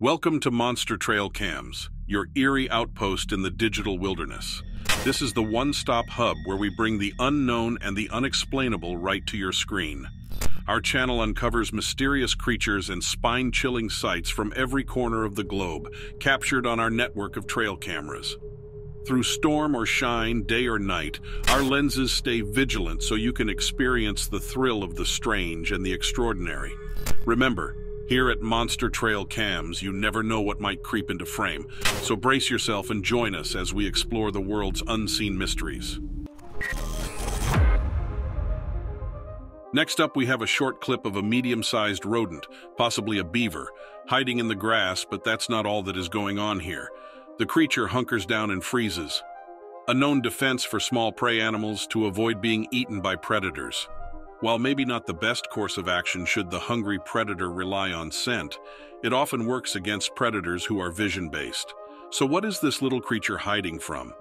Welcome to Monster Trail Cams, your eerie outpost in the digital wilderness. This is the one-stop hub where we bring the unknown and the unexplainable right to your screen. Our channel uncovers mysterious creatures and spine-chilling sights from every corner of the globe, captured on our network of trail cameras. Through storm or shine, day or night, our lenses stay vigilant so you can experience the thrill of the strange and the extraordinary. Remember, here at Monster Trail Cams, you never know what might creep into frame, so brace yourself and join us as we explore the world's unseen mysteries. Next up, we have a short clip of a medium-sized rodent, possibly a beaver, hiding in the grass, but that's not all that is going on here. The creature hunkers down and freezes, a known defense for small prey animals to avoid being eaten by predators. While maybe not the best course of action should the hungry predator rely on scent, it often works against predators who are vision-based. So what is this little creature hiding from?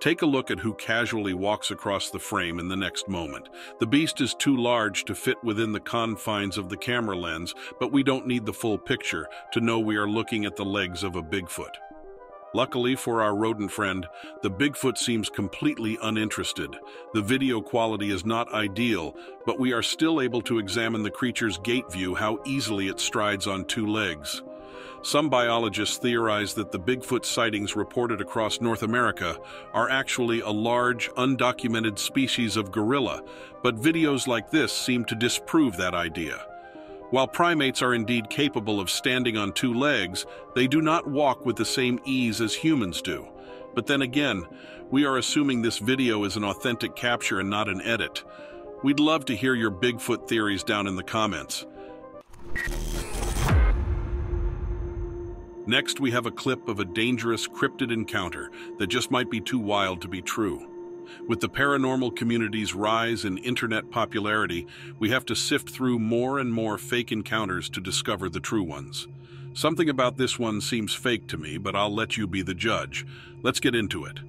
Take a look at who casually walks across the frame in the next moment. The beast is too large to fit within the confines of the camera lens, but we don't need the full picture to know we are looking at the legs of a Bigfoot. Luckily for our rodent friend, the Bigfoot seems completely uninterested. The video quality is not ideal, but we are still able to examine the creature's gait view how easily it strides on two legs. Some biologists theorize that the Bigfoot sightings reported across North America are actually a large, undocumented species of gorilla, but videos like this seem to disprove that idea. While primates are indeed capable of standing on two legs, they do not walk with the same ease as humans do. But then again, we are assuming this video is an authentic capture and not an edit. We'd love to hear your Bigfoot theories down in the comments. Next, we have a clip of a dangerous cryptid encounter that just might be too wild to be true. With the paranormal community's rise in internet popularity, we have to sift through more and more fake encounters to discover the true ones. Something about this one seems fake to me, but I'll let you be the judge. Let's get into it.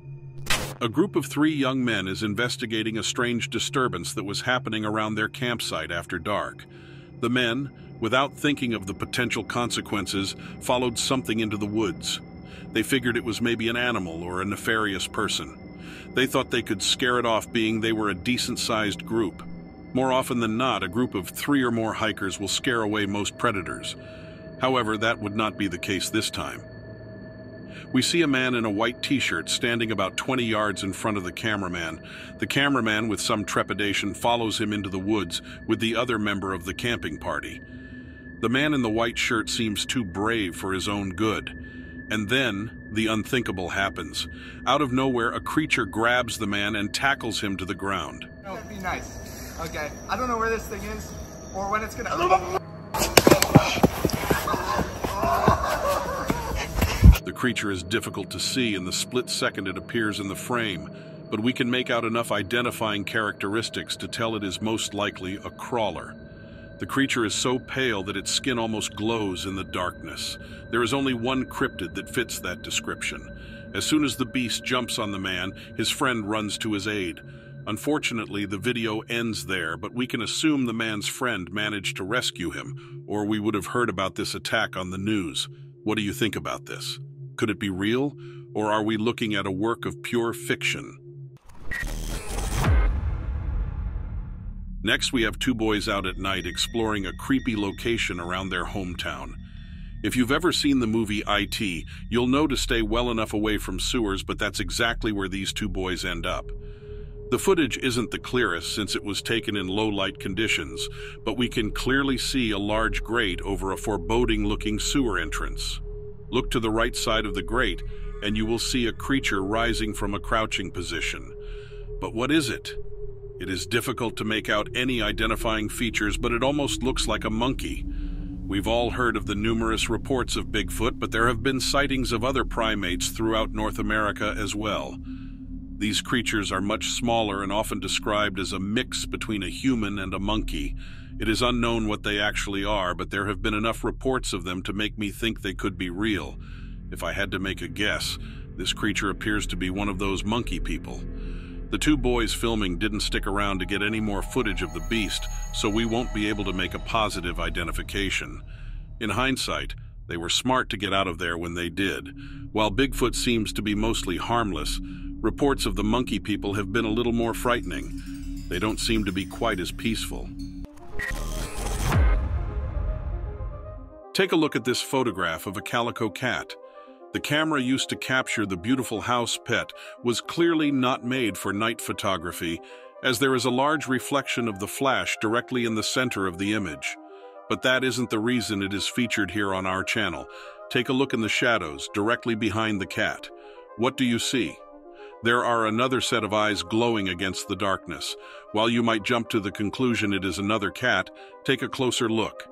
A group of three young men is investigating a strange disturbance that was happening around their campsite after dark. The men, without thinking of the potential consequences, followed something into the woods. They figured it was maybe an animal or a nefarious person. They thought they could scare it off being they were a decent-sized group. More often than not, a group of three or more hikers will scare away most predators. However, that would not be the case this time. We see a man in a white t-shirt standing about 20 yards in front of the cameraman. The cameraman, with some trepidation, follows him into the woods with the other member of the camping party. The man in the white shirt seems too brave for his own good. And then, the unthinkable happens. Out of nowhere, a creature grabs the man and tackles him to the ground. No, be nice. Okay. I don't know where this thing is or when it's gonna. The creature is difficult to see in the split second it appears in the frame, but we can make out enough identifying characteristics to tell it is most likely a crawler. The creature is so pale that its skin almost glows in the darkness. There is only one cryptid that fits that description. As soon as the beast jumps on the man, his friend runs to his aid. Unfortunately, the video ends there, but we can assume the man's friend managed to rescue him, or we would have heard about this attack on the news. What do you think about this? Could it be real, or are we looking at a work of pure fiction? Next, we have two boys out at night exploring a creepy location around their hometown. If you've ever seen the movie IT, you'll know to stay well enough away from sewers, but that's exactly where these two boys end up. The footage isn't the clearest since it was taken in low light conditions, but we can clearly see a large grate over a foreboding-looking sewer entrance. Look to the right side of the grate, and you will see a creature rising from a crouching position. But what is it? It is difficult to make out any identifying features, but it almost looks like a monkey. We've all heard of the numerous reports of Bigfoot, but there have been sightings of other primates throughout North America as well. These creatures are much smaller and often described as a mix between a human and a monkey. It is unknown what they actually are, but there have been enough reports of them to make me think they could be real. If I had to make a guess, this creature appears to be one of those monkey people. The two boys filming didn't stick around to get any more footage of the beast, so we won't be able to make a positive identification. In hindsight, They were smart to get out of there when they did. While Bigfoot seems to be mostly harmless, reports of the monkey people have been a little more frightening. They don't seem to be quite as peaceful. Take a look at this photograph of a calico cat. The camera used to capture the beautiful house pet was clearly not made for night photography, as there is a large reflection of the flash directly in the center of the image. But that isn't the reason it is featured here on our channel. Take a look in the shadows, directly behind the cat. What do you see? There are another set of eyes glowing against the darkness. While you might jump to the conclusion it is another cat, take a closer look.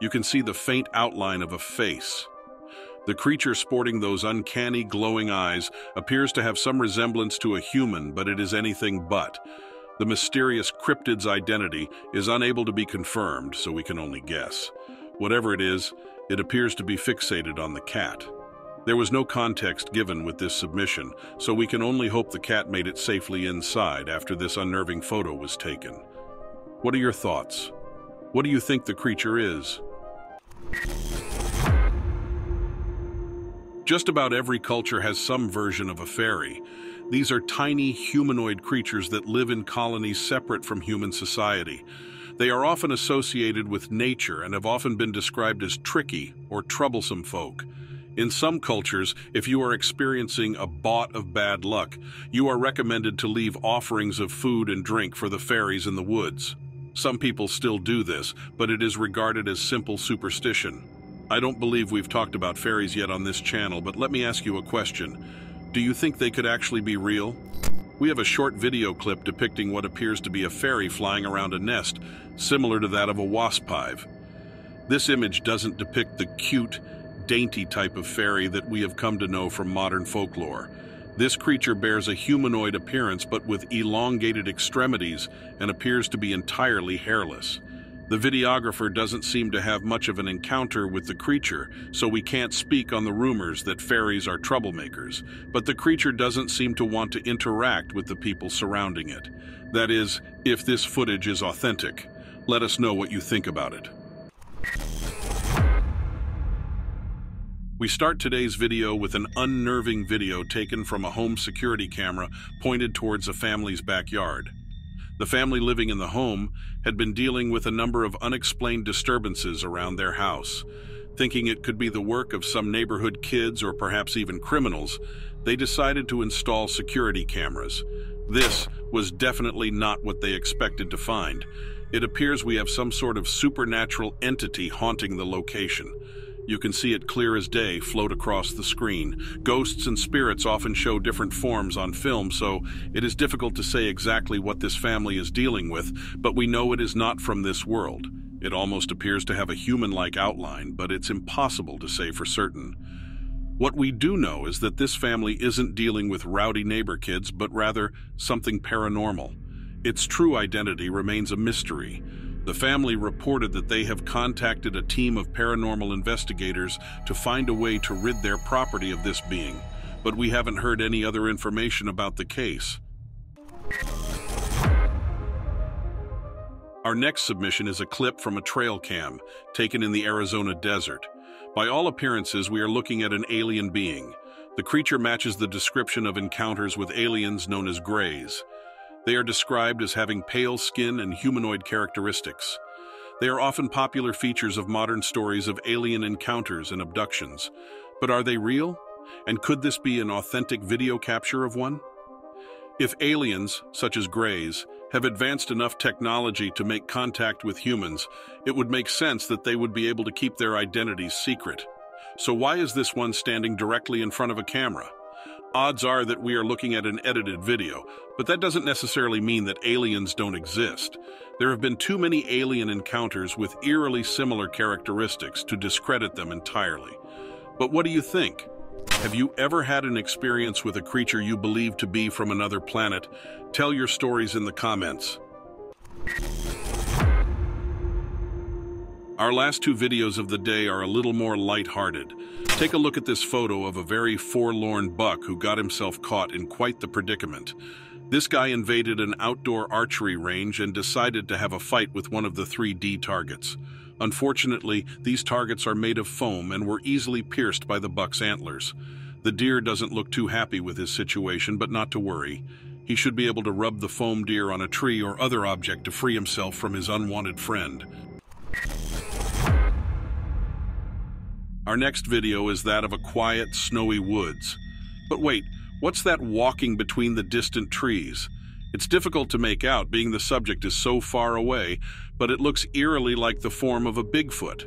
You can see the faint outline of a face. The creature sporting those uncanny glowing eyes appears to have some resemblance to a human, but it is anything but. The mysterious cryptid's identity is unable to be confirmed, so we can only guess. Whatever it is, it appears to be fixated on the cat. There was no context given with this submission, so we can only hope the cat made it safely inside after this unnerving photo was taken. What are your thoughts? What do you think the creature is? Just about every culture has some version of a fairy. These are tiny humanoid creatures that live in colonies separate from human society. They are often associated with nature and have often been described as tricky or troublesome folk. In some cultures, if you are experiencing a bought of bad luck, you are recommended to leave offerings of food and drink for the fairies in the woods. Some people still do this, but it is regarded as simple superstition. I don't believe we've talked about fairies yet on this channel, but let me ask you a question. Do you think they could actually be real? We have a short video clip depicting what appears to be a fairy flying around a nest, similar to that of a wasp hive. This image doesn't depict the cute, dainty type of fairy that we have come to know from modern folklore. This creature bears a humanoid appearance but with elongated extremities and appears to be entirely hairless. The videographer doesn't seem to have much of an encounter with the creature, so we can't speak on the rumors that fairies are troublemakers, but the creature doesn't seem to want to interact with the people surrounding it. That is, if this footage is authentic. Let us know what you think about it. We start today's video with an unnerving video taken from a home security camera pointed towards a family's backyard. The family living in the home had been dealing with a number of unexplained disturbances around their house. Thinking it could be the work of some neighborhood kids or perhaps even criminals, they decided to install security cameras. This was definitely not what they expected to find. It appears we have some sort of supernatural entity haunting the location. You can see it clear as day float across the screen. Ghosts and spirits often show different forms on film, so it is difficult to say exactly what this family is dealing with, but we know it is not from this world. It almost appears to have a human-like outline, but it's impossible to say for certain. What we do know is that this family isn't dealing with rowdy neighbor kids, but rather something paranormal. Its true identity remains a mystery, the family reported that they have contacted a team of paranormal investigators to find a way to rid their property of this being, but we haven't heard any other information about the case. Our next submission is a clip from a trail cam taken in the Arizona desert. By all appearances, we are looking at an alien being. The creature matches the description of encounters with aliens known as Greys. They are described as having pale skin and humanoid characteristics. They are often popular features of modern stories of alien encounters and abductions. But are they real? And could this be an authentic video capture of one? If aliens, such as Greys, have advanced enough technology to make contact with humans, it would make sense that they would be able to keep their identities secret. So why is this one standing directly in front of a camera? Odds are that we are looking at an edited video, but that doesn't necessarily mean that aliens don't exist. There have been too many alien encounters with eerily similar characteristics to discredit them entirely. But what do you think? Have you ever had an experience with a creature you believe to be from another planet? Tell your stories in the comments. Our last two videos of the day are a little more light-hearted. Take a look at this photo of a very forlorn buck who got himself caught in quite the predicament. This guy invaded an outdoor archery range and decided to have a fight with one of the 3D targets. Unfortunately, these targets are made of foam and were easily pierced by the buck's antlers. The deer doesn't look too happy with his situation, but not to worry. He should be able to rub the foam deer on a tree or other object to free himself from his unwanted friend. Our next video is that of a quiet, snowy woods. But wait, what's that walking between the distant trees? It's difficult to make out, being the subject is so far away, but it looks eerily like the form of a Bigfoot.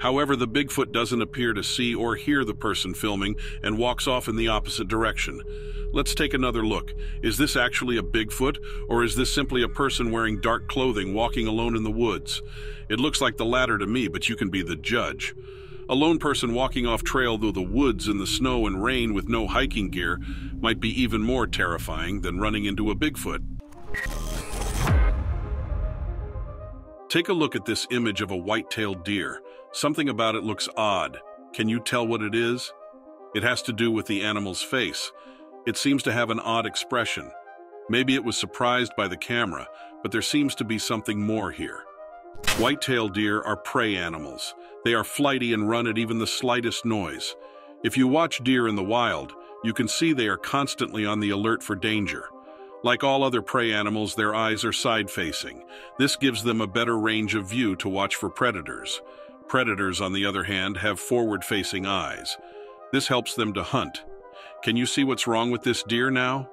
However, the Bigfoot doesn't appear to see or hear the person filming and walks off in the opposite direction. Let's take another look. Is this actually a Bigfoot, or is this simply a person wearing dark clothing walking alone in the woods? It looks like the latter to me, but you can be the judge. A lone person walking off trail through the woods in the snow and rain with no hiking gear might be even more terrifying than running into a Bigfoot. Take a look at this image of a white-tailed deer. Something about it looks odd. Can you tell what it is? It has to do with the animal's face. It seems to have an odd expression. Maybe it was surprised by the camera, but there seems to be something more here. White-tailed deer are prey animals. They are flighty and run at even the slightest noise. If you watch deer in the wild, you can see they are constantly on the alert for danger. Like all other prey animals, their eyes are side-facing. This gives them a better range of view to watch for predators. Predators, on the other hand, have forward-facing eyes. This helps them to hunt. Can you see what's wrong with this deer now?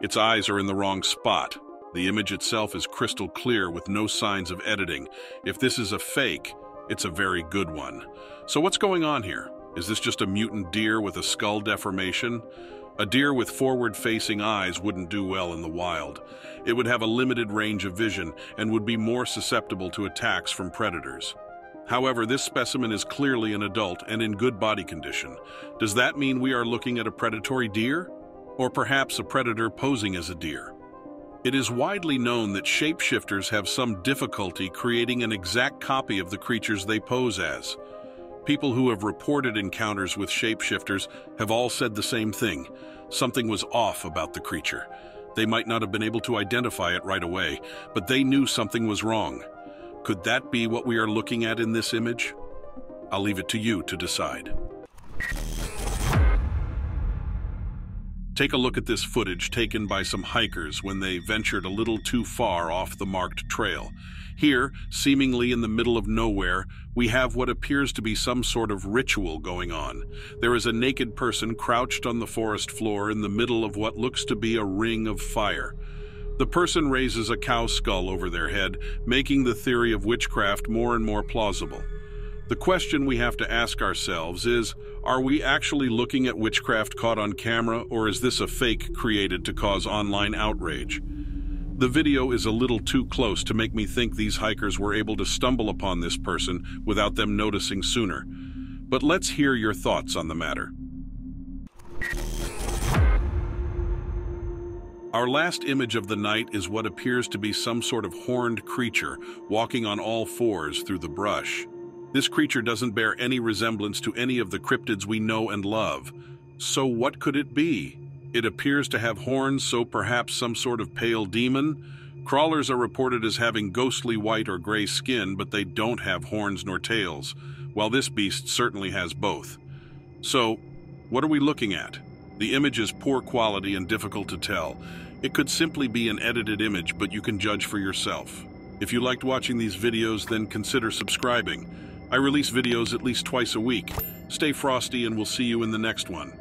Its eyes are in the wrong spot. The image itself is crystal clear with no signs of editing. If this is a fake, it's a very good one. So what's going on here? Is this just a mutant deer with a skull deformation? A deer with forward-facing eyes wouldn't do well in the wild. It would have a limited range of vision and would be more susceptible to attacks from predators. However, this specimen is clearly an adult and in good body condition. Does that mean we are looking at a predatory deer? Or perhaps a predator posing as a deer? It is widely known that shapeshifters have some difficulty creating an exact copy of the creatures they pose as. People who have reported encounters with shapeshifters have all said the same thing. Something was off about the creature. They might not have been able to identify it right away, but they knew something was wrong. Could that be what we are looking at in this image? I'll leave it to you to decide. Take a look at this footage taken by some hikers when they ventured a little too far off the marked trail. Here, seemingly in the middle of nowhere, we have what appears to be some sort of ritual going on. There is a naked person crouched on the forest floor in the middle of what looks to be a ring of fire. The person raises a cow skull over their head, making the theory of witchcraft more and more plausible. The question we have to ask ourselves is, are we actually looking at witchcraft caught on camera, or is this a fake created to cause online outrage? The video is a little too close to make me think these hikers were able to stumble upon this person without them noticing sooner. But let's hear your thoughts on the matter. Our last image of the night is what appears to be some sort of horned creature walking on all fours through the brush. This creature doesn't bear any resemblance to any of the cryptids we know and love. So what could it be? It appears to have horns, so perhaps some sort of pale demon? Crawlers are reported as having ghostly white or gray skin, but they don't have horns nor tails, while this beast certainly has both. So, what are we looking at? The image is poor quality and difficult to tell. It could simply be an edited image, but you can judge for yourself. If you liked watching these videos, then consider subscribing. I release videos at least twice a week. Stay frosty and we'll see you in the next one.